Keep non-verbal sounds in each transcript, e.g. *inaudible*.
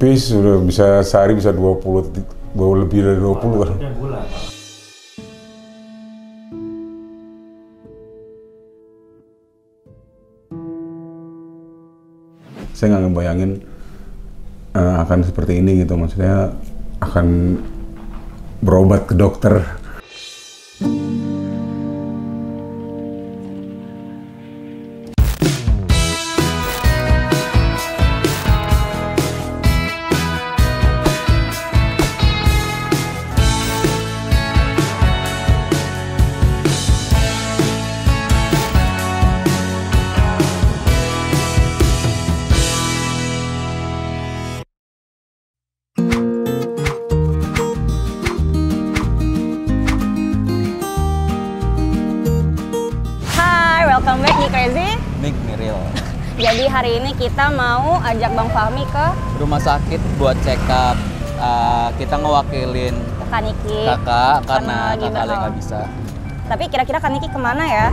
pipis sudah bisa sehari bisa 20 bawa lebih dari 20 kan. Saya nggak ngebayangin eh, akan seperti ini gitu, maksudnya akan berobat ke dokter. Hari ini kita mau ajak Bang Fahmi ke rumah sakit buat check up Uh, kita ngewakilin Kak Niki. kakak Karena karena lagi kakak nggak bisa Tapi kira-kira Kak Niki ke mana ya?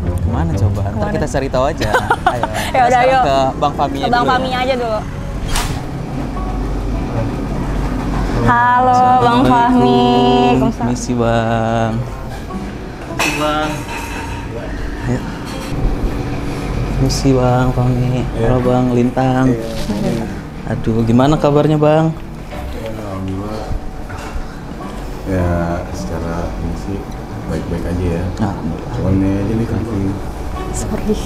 ke mana coba ntar Ke mana? kita cari tahu aja *laughs* ayo Ya udah, yuk. ke bang Fami Ke Bang Fahmi aja dulu. Halo Bang Fahmi. Misi bang bang misi bang Fami halo bang Lintang aduh gimana kabarnya bang Alhamdulillah. Ya secara ini sih baik-baik aja ya. nah, Cuman ya aja nih kaki. Sorry.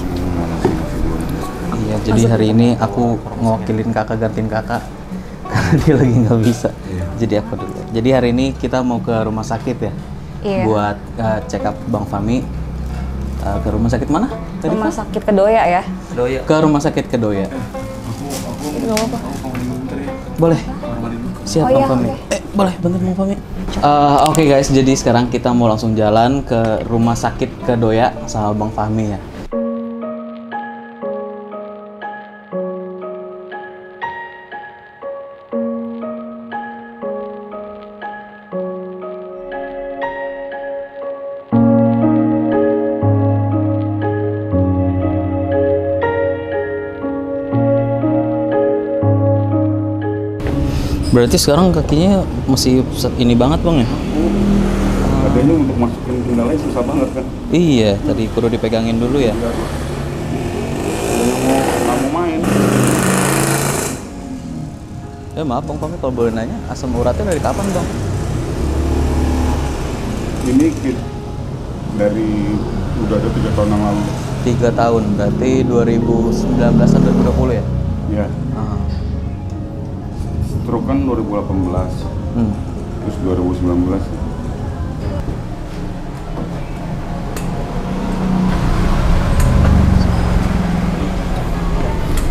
Iya, jadi hari ini aku ngewakilin kakak gantiin kakak *laughs* karena dia lagi nggak bisa. Iya. Jadi aku dulu. Jadi hari ini kita mau ke rumah sakit ya, Iya. buat uh, check up Bang Fami. Uh, ke rumah sakit mana? Tadi Rumah Pak? sakit Kedoya ya? Kedoya. Ke rumah sakit Kedoya. Gak apa-apa. Boleh. Siap Oh Bang iya, Fami. Eh, boleh bantu Bang Fami. Uh, Oke guys, jadi sekarang kita mau langsung jalan ke rumah sakit Kedoya sama Bang Fahmi ya. Berarti sekarang kakinya masih ini banget bang ya? Adanya untuk masukin kendalanya susah banget kan. Iya, tadi perlu dipegangin dulu ya. Adanya mau mau main. Ya maaf bang Fahmi kalau boleh nanya, asam uratnya dari kapan bang? Ini dari udah ada tiga tahun yang lalu. Tiga tahun, berarti 2019 atau 2020 ya? Ya, Ah. Stroke kan 2018, Hmm. terus 2019.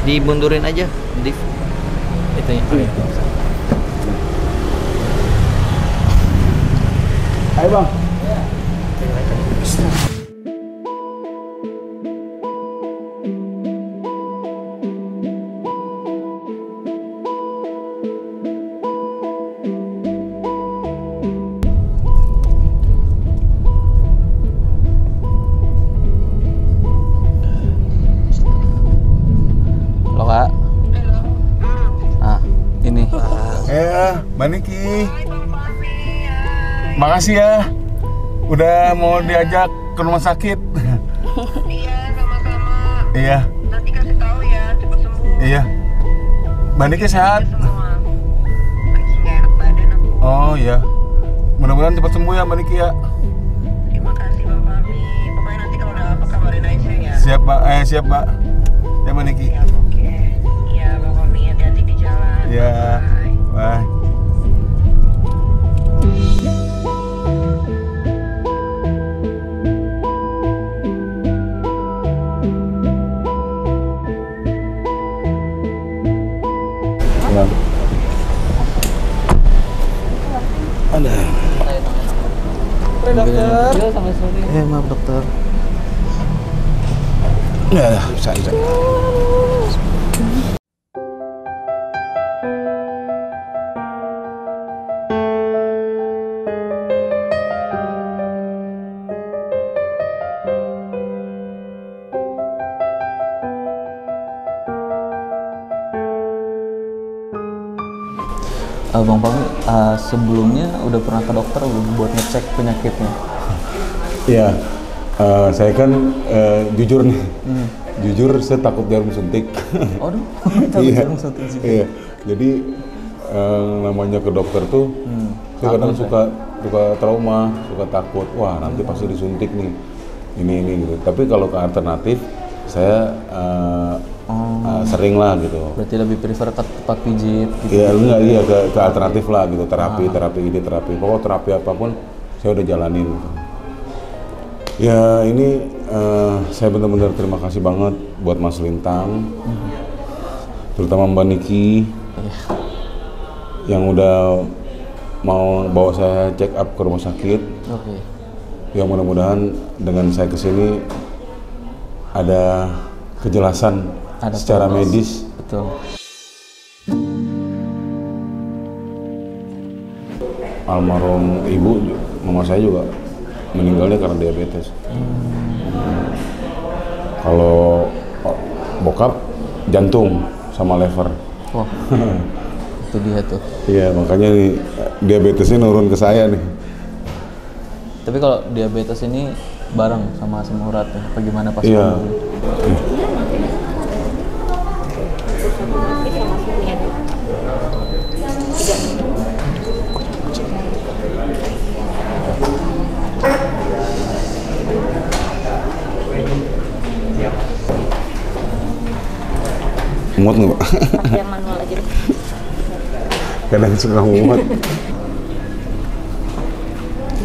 dibundurin aja div itu ya Ayo bang. Halo Makasih ya. Udah mau diajak ke rumah sakit. Iya, sama-sama. iya, Nanti kasih tahu ya, cepat sembuh iya. Mbak Niki sehat? semua. Lagi nggak enak badan aku. Oh iya. Mudah-mudahan cepat sembuh ya Mbak Niki ya. Terima kasih Bang Fahmi. Pokoknya nanti kalau udah apa kabarin aja ya. Siap Mbak. Eh siap Mbak. Ya Mbak Niki. Siap, oke. Iya, Bang Fahmi hati-hati di jalan. Ya. Bye. Bye. Eh maaf dokter. Ya, bisa, bisa. Sebelumnya udah pernah ke dokter belum buat ngecek penyakitnya? Iya, eh, saya kan eh, jujur nih, jujur saya takut jarum suntik. Aduh, *laughs* takut *laughs* Iya. jarum suntik juga. Iya, jadi eh, namanya ke dokter tuh, Hmm. saya kadang suka suka trauma, suka takut. Wah nanti pasti disuntik nih, ini ini gitu. Tapi kalau ke alternatif, saya eh, Oh. eh, sering lah gitu. Berarti lebih prefer ke tempat pijit gitu. Iya, enggak iya ke, ke alternatif lah gitu, terapi, terapi ini, terapi. Pokok terapi apa pun saya udah jalanin. Gitu. Ya ini eh, saya benar-benar terima kasih banget buat Mas Lintang, terutama Mbak Niki yang udah mau bawa saya check up ke rumah sakit. Oke. Ya mudah-mudahan dengan saya ke sini ada kejelasan Ada secara medis. Betul. almarhum ibu mama saya juga meninggalnya karena diabetes. Kalau oh, bokap jantung sama lever Wah, *laughs* itu dia tuh. iya makanya nih diabetesnya nurun ke saya nih. Tapi kalau diabetes ini bareng sama asam urat ya? Apa gimana pas iya. muat nggak pak? Manual aja. Kadang suka muat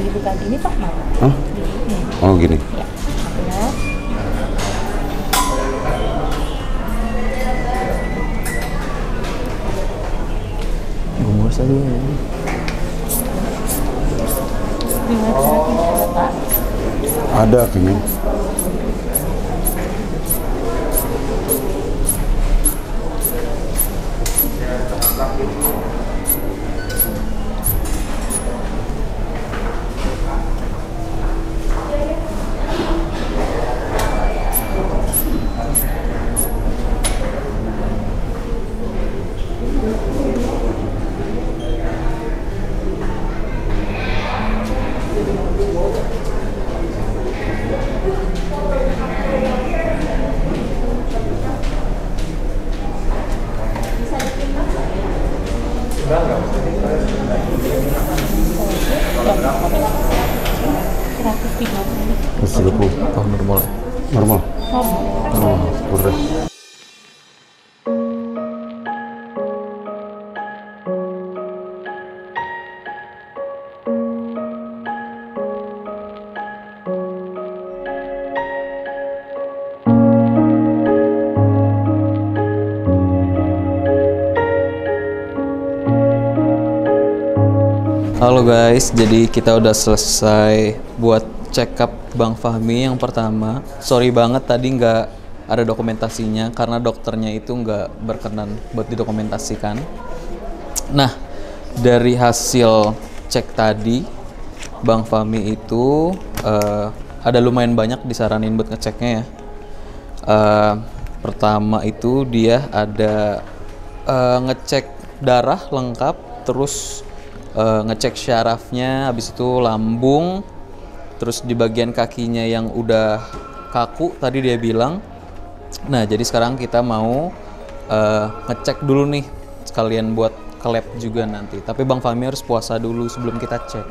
Dibuka gini Pak, mau. Hah? oh gini Benar. Bungkus aja ya. ada kayaknya Halo guys, jadi kita udah selesai buat check up Bang Fahmi yang pertama. Sorry banget tadi nggak ada dokumentasinya karena dokternya itu nggak berkenan buat didokumentasikan. Nah, dari hasil cek tadi, Bang Fahmi itu eh, ada lumayan banyak disaranin buat ngeceknya ya. Eh, pertama itu dia ada eh, ngecek darah lengkap, terus eh, ngecek syarafnya, habis itu lambung, terus di bagian kakinya yang udah kaku tadi dia bilang. Nah jadi sekarang kita mau eh, ngecek dulu nih sekalian buat ke lab juga nanti. Tapi Bang Fahmi harus puasa dulu sebelum kita cek.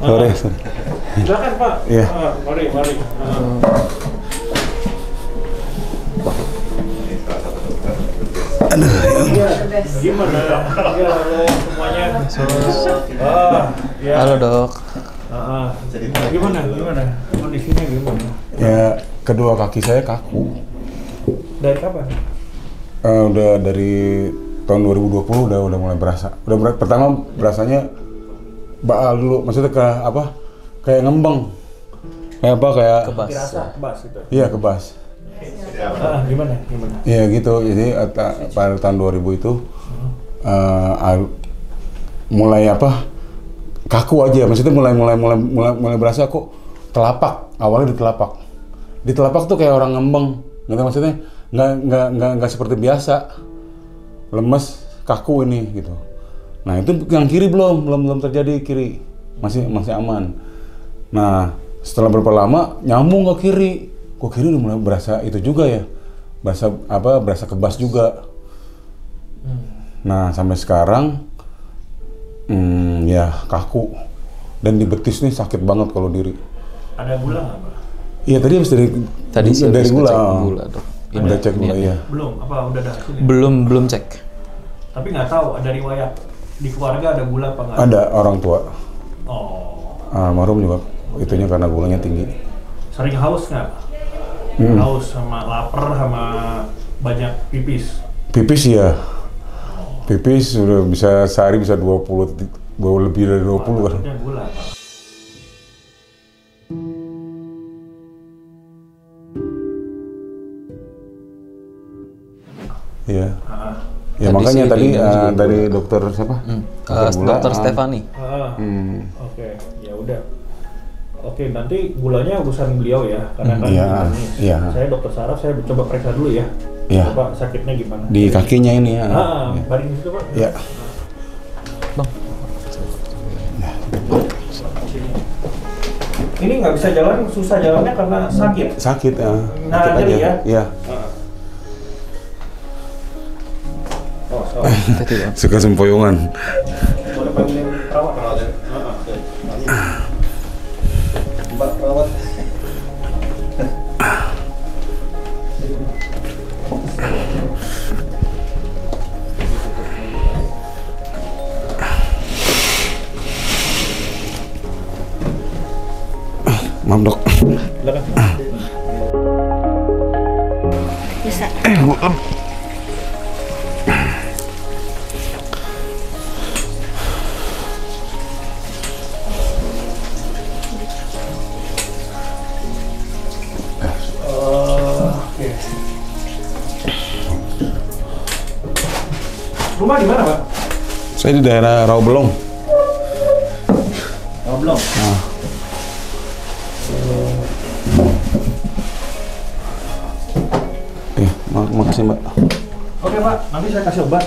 Sore ya. sore Ah, sore Silakan Pak. Iya. Ah, mari, mari. Ah. Iya, Gimana? Ya, halo semuanya. Ah, ya. Halo dok. Ah. Gimana? Gimana? Kondisinya gimana? ya kedua kaki saya kaku Dari kapan? Eh, udah dari tahun 2020 udah udah mulai berasa. Udah ber- pertama berasanya baal dulu, maksudnya ke apa? Kayak ngembang. kayak apa kayak Kebas. Kebas gitu. iya kebas Ah, gimana? Gimana? Iya gitu, jadi eh, ta- pada tahun 2000 itu eh, al- mulai apa kaku aja, maksudnya mulai mulai mulai mulai, mulai berasa kok telapak awalnya di telapak, di telapak tuh kayak orang ngembeng, gitu maksudnya nggak nggak nggak nggak seperti biasa, lemes kaku ini gitu. Nah itu yang kiri belum belum belum terjadi kiri, masih masih aman. Nah setelah berapa lama nyambung ke kiri, kok kiri udah mulai berasa itu juga ya, berasa apa berasa kebas juga. Nah sampai sekarang hmm, ya kaku dan di betis nih sakit banget kalau diri. Ada gula nggak, Pak? Iya tadi habis dari Tadi sih dari gula. gula, Dok. Udah cek gula iya. Belum, apa udah ada hasilnya? Belum belum cek. Tapi nggak tahu ada riwayat di keluarga ada gula apa nggak? Ada orang tua Oh, almarhum juga itunya karena gulanya tinggi. sering haus nggak? Hmm. Haus sama lapar sama banyak pipis. Pipis ya. Pipis sudah bisa sehari bisa 20 ti- dua- lebih dari 20 kan. Gula. Pak. Iya. Ah, Ya Tadi makanya tadi eh, juga dari dokter siapa? Hmm. Dokter Eh, gula, Dokter ah. Stefani. ah. Hmm. Oke, ya udah. Oke, nanti gulanya urusan beliau ya, karena kan iya, ini. iya. Saya dokter saraf, saya coba periksa dulu ya. Iya. Coba sakitnya gimana? Di kakinya ini ya. Ah, baring di situ pak. Ya. Bang. Ini nggak bisa jalan, susah jalannya karena sakit. Sakit ya. Nah, aja. ya? Iya. Suka sempoyongan. Maaf dok. Silakan. Bisa. Oke. Saya di daerah Rawabelong. Oh, belum. Iya, mak- makasih mbak. Oke, Pak. Nanti saya kasih obat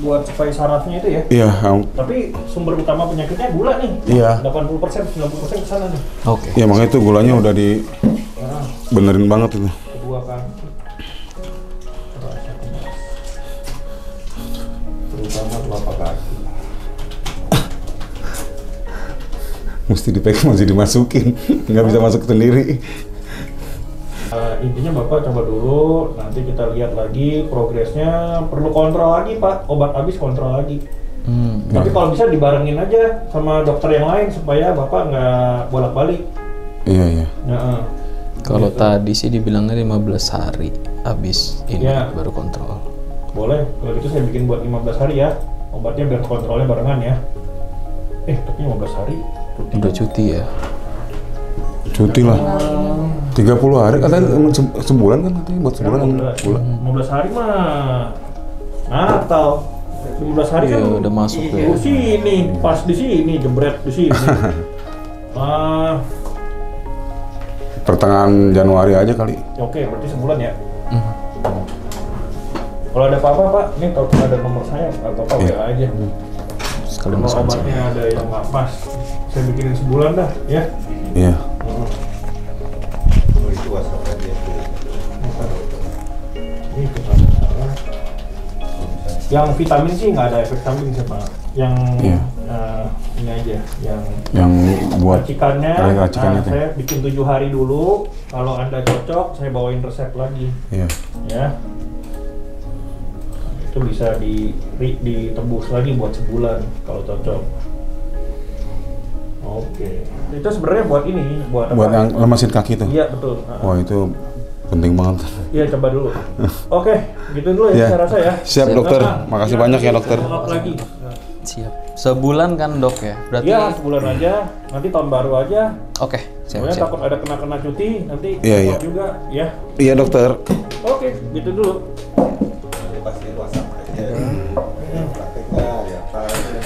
buat supaya sarafnya itu ya. Iya, am- Tapi sumber utama penyakitnya gula nih. Iya. 80%, 90% ke sana nih. Oke. iya makanya itu gulanya udah di Nah, benerin banget itu. kedua kaki. Mesti dipegang, mesti dimasukin. Nggak bisa masuk sendiri. Eh, intinya bapak coba dulu, nanti kita lihat lagi progresnya. Perlu kontrol lagi pak, obat habis kontrol lagi. Hmm. Tapi kalau bisa dibarengin aja sama dokter yang lain supaya bapak nggak bolak-balik. Iya, iya. Nah, Kalau Gitu. tadi sih dibilangnya 15 hari habis ini Iya. baru kontrol. boleh. Kalau gitu saya bikin buat 15 hari ya. Obatnya biar kontrolnya barengan ya. Eh, tapi 15 hari. Udah cuti ya. Cuti lah. 30 hari katanya sebulan kan katanya buat sebulan kan 15. bulan. 15 hari mah Natal. 15 hari Iya, kan udah masuk di ya. sini, pas di sini, jebret di sini. *laughs* Ah, Pertengahan Januari aja kali. oke, berarti sebulan ya. Hmm. Kalau ada apa-apa, Pak, ini kalau ada nomor saya, atau apa Iya. WA aja. Sekali Kalau masuk obatnya ada yang nggak pas, saya bikinin sebulan dah, ya. Iya. Ini nggak salah. Yang vitamin sih nggak ada efek samping sih Pak. Yang Iya. eh, ini aja, yang Yang buat racikannya. Racikan- racikannya nah, saya bikin tujuh hari dulu. Kalau anda cocok, saya bawain resep lagi, Iya. ya. Itu bisa di ri- ditebus lagi buat sebulan kalau cocok. Oke. Itu sebenarnya buat ini, buat apa? Buat yang lemesin kaki tuh. Iya betul. Ah. Wah, itu penting banget. Iya coba dulu. Oke, gitu dulu ya Iya. saya rasa ya. Siap Siap. dokter. Nah, Makasih nanti banyak ya dokter. lagi. Siap. Sebulan kan dok ya? Berarti Iya, sebulan aja. Nanti tahun baru aja. oke, siap Soalnya siap. takut ada kena-kena cuti, nanti Iya, repot iya. juga. Ya, Iya dokter. oke, gitu dulu. Dokter,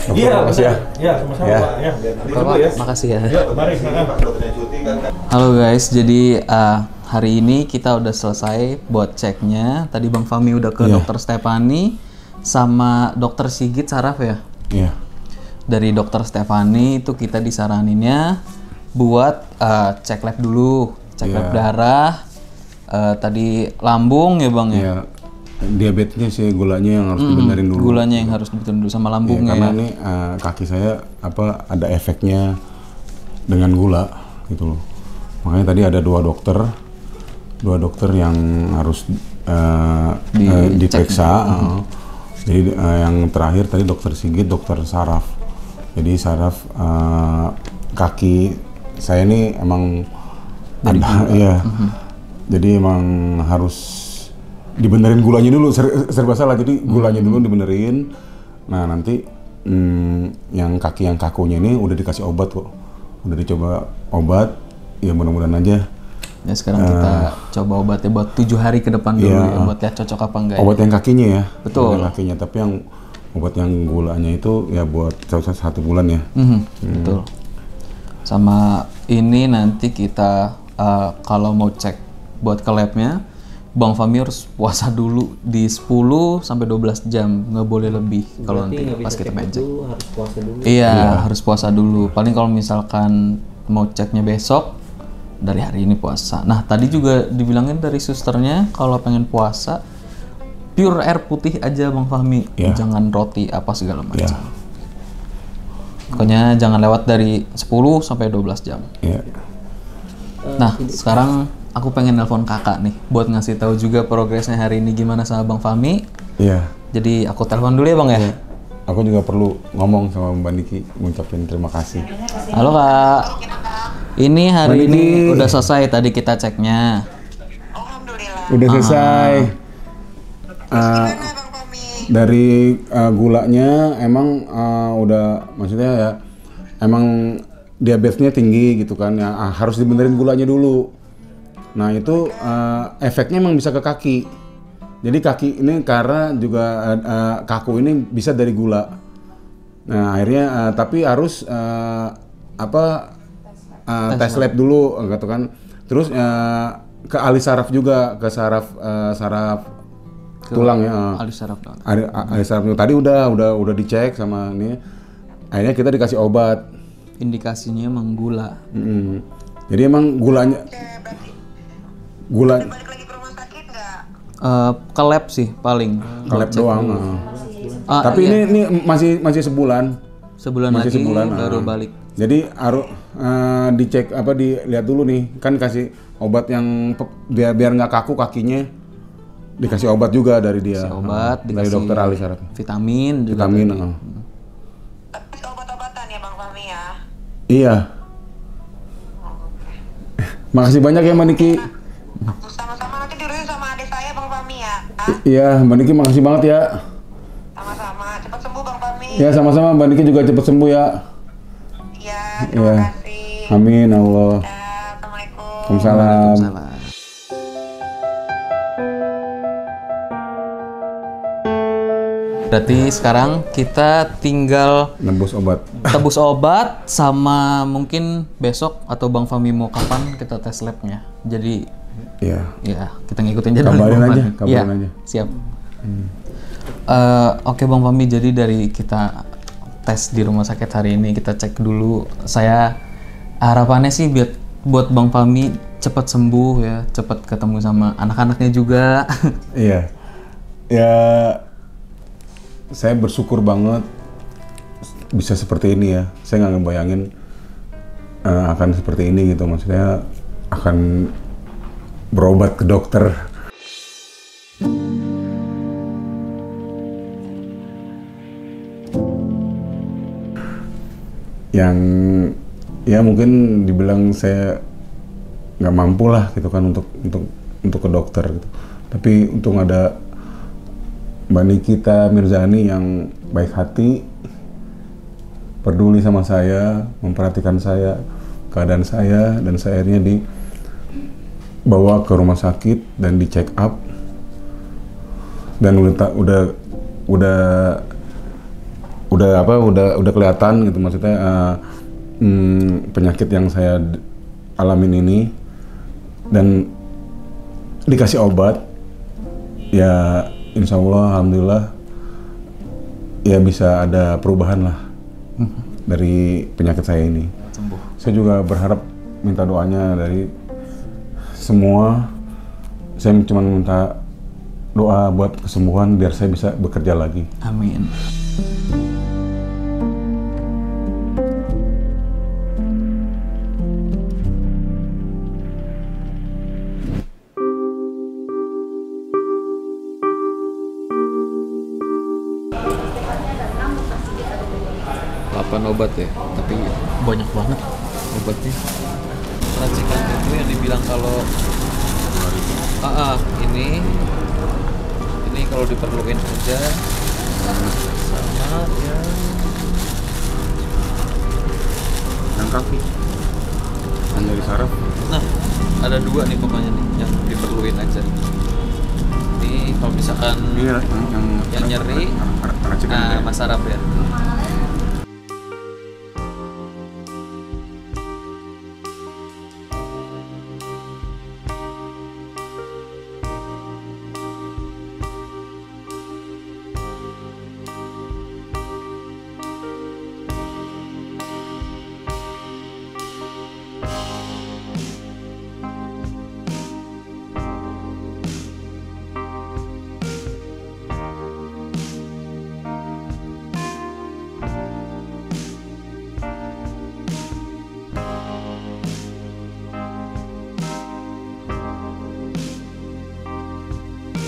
Iya, makasih ya. Iya, sama-sama Ya. Pak. Ya, Bapak, dulu ya. makasih ya. Yuk, mari. Nah. Halo guys, jadi uh, hari ini kita udah selesai buat ceknya. Tadi Bang Fami udah ke Iya. dokter Stefani sama dokter Sigit Saraf ya. Iya. Dari dokter Stefani itu kita disaraninnya buat uh, cek lab dulu, cek lab Iya. darah, uh, tadi lambung ya bang ya. Iya. Diabetesnya sih gulanya yang harus dibenerin dulu. Gulanya yang harus dibetul dulu sama Iya, lambungnya karena ya. ini eh, kaki saya apa ada efeknya dengan gula gitu loh. Makanya tadi ada dua dokter, dua dokter yang harus eh, Di- cek. diperiksa. eh. Jadi eh, yang terakhir tadi dokter Sigit, dokter saraf. Jadi saraf eh, kaki saya ini emang ada, iya. Jadi emang harus dibenerin gulanya dulu ser- serba salah jadi gulanya dulu dibenerin nah nanti hmm, yang kaki yang kakunya ini udah dikasih obat kok udah dicoba obat ya mudah-mudahan aja Ya sekarang kita coba obatnya buat tujuh hari ke depan dulu Iya. ya buat lihat cocok apa enggak. ya. obat yang kakinya ya Betul. Yang kakinya tapi yang obat yang gulanya itu ya buat satu, satu bulan ya Mhm, Betul. Sama ini nanti kita uh, kalau mau cek buat ke labnya, Bang Fami harus puasa dulu di 10 sampai 12 jam, nggak boleh lebih kalau nanti pas kita main cek. harus puasa dulu. Iya, harus puasa dulu. Paling kalau misalkan mau ceknya besok, dari hari ini puasa. Nah, tadi juga dibilangin dari susternya kalau pengen puasa pure air putih aja Bang Fahmi, Iya. jangan roti apa segala ya macam. Pokoknya jangan lewat dari 10 sampai 12 jam. ya Nah, sekarang aku pengen nelpon kakak nih buat ngasih tahu juga progresnya hari ini gimana sama Bang Fahmi. iya Jadi aku telepon dulu ya Bang ya. aku juga perlu ngomong sama Mbak Niki ngucapin terima kasih Halo Kak. Ini hari Mbak ini Niki. udah selesai tadi kita ceknya. Alhamdulillah. udah selesai Eh, Gimana Bang Tommy? dari uh, gulanya emang uh, udah maksudnya ya emang diabetesnya tinggi gitu kan ya ah, harus dibenerin gulanya dulu nah itu uh, efeknya emang bisa ke kaki jadi kaki ini karena juga uh, uh, kaku ini bisa dari gula nah akhirnya uh, tapi harus uh, apa uh, tes lab dulu gitu kan terus uh, ke alis saraf juga ke saraf uh, saraf tulang ya. Alis saraf. Ada ada saraf tadi udah udah udah dicek sama ini. Akhirnya kita dikasih obat. Indikasinya emang gula. Mm. Jadi emang gulanya gula Balik lagi ke rumah sakit nggak? Eh, ke lab sih paling. ke lab doang. uh. Ah, Tapi iya. ini ini masih masih sebulan. sebulan Masih lagi sebulan baru uh. balik. Jadi harus uh, dicek apa dilihat dulu nih kan kasih obat yang pe- biar biar nggak kaku kakinya dikasih obat juga dari dia Kasih obat, Uh, dari dikasih dokter alis saraf Vitamin juga. vitamin uh. Obat-obatan ya Bang Fahmi ya? iya makasih banyak ya Mbak Niki Sama-sama nanti diurusin sama adik saya Bang Fahmi ya? Iya Mbak Niki makasih banget ya Sama-sama. Cepat sembuh Bang Fahmi. Ya sama-sama Mbak Niki juga cepet sembuh ya. Iya, terima Iya. kasih. Amin Allah. Ya, Assalamualaikum. Waalaikumsalam. Salah. Berarti sekarang kita tinggal Nebus obat. tebus obat sama mungkin besok atau Bang Fami mau kapan kita tes labnya. Jadi Iya. ya kita ngikutin jadwal Kabarin aja, Fami. kabarin Iya, aja. Siap. Eh, Oke Bang Fami, jadi dari kita tes di rumah sakit hari ini kita cek dulu. Saya harapannya sih buat buat Bang Fami cepat sembuh ya, cepat ketemu sama anak-anaknya juga. *laughs* Iya. Ya saya bersyukur banget bisa seperti ini ya. Saya nggak ngebayangin eh, akan seperti ini gitu. Maksudnya akan berobat ke dokter. Yang ya mungkin dibilang saya nggak mampu lah gitu kan untuk untuk untuk ke dokter gitu. Tapi untung ada Mbak Nikita Mirzani yang baik hati peduli sama saya, memperhatikan saya, keadaan saya, dan saya akhirnya dibawa ke rumah sakit dan di check up. Dan udah udah udah udah apa udah udah kelihatan gitu maksudnya eh, hmm, penyakit yang saya alamin ini. Dan dikasih obat ya insya Allah alhamdulillah ya bisa ada perubahan lah dari penyakit saya ini. Sembuh. saya juga berharap minta doanya dari semua saya cuma minta doa buat kesembuhan biar saya bisa bekerja lagi Amin. Delapan obat ya, tapi banyak banget obatnya. Racikan itu yang dibilang kalau ah, ah, ini. Ini kalau diperluin aja. Sama ya yang kaki. Yang dari saraf. Nah ada dua nih pokoknya nih yang diperluin aja. Ini kalau misalkan yang yang nyeri racikan nah mas saraf ya